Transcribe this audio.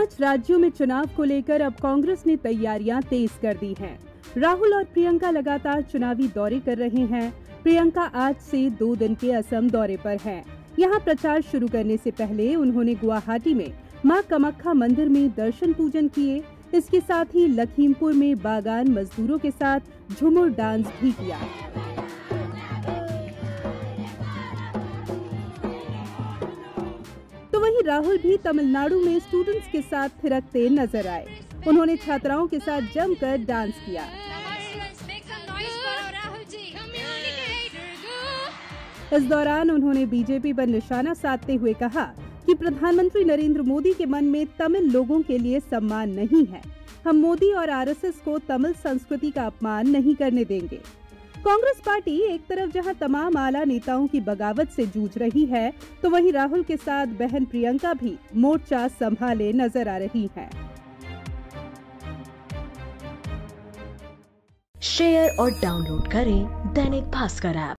पाँच राज्यों में चुनाव को लेकर अब कांग्रेस ने तैयारियाँ तेज कर दी हैं। राहुल और प्रियंका लगातार चुनावी दौरे कर रहे हैं प्रियंका आज से दो दिन के असम दौरे पर हैं। यहाँ प्रचार शुरू करने से पहले उन्होंने गुवाहाटी में माँ कामाख्या मंदिर में दर्शन पूजन किए इसके साथ ही लखीमपुर में बागान मजदूरों के साथ झुमुर डांस भी किया वहीं राहुल भी तमिलनाडु में स्टूडेंट्स के साथ थिरकते नज़र आए। उन्होंने छात्राओं के साथ जमकर डांस किया। इस दौरान उन्होंने बीजेपी पर निशाना साधते हुए कहा कि प्रधानमंत्री नरेंद्र मोदी के मन में तमिल लोगों के लिए सम्मान नहीं है। हम मोदी और आरएसएस को तमिल संस्कृति का अपमान नहीं करने देंगे। कांग्रेस पार्टी एक तरफ़ जहाँ तमाम आला नेताओं की बगावत से जूझ रही है तो वहीं राहुल के साथ बहन प्रियंका भी मोर्चा संभाले नज़र आ रही हैं। शेयर और डाउनलोड करें दैनिक भास्कर ऐप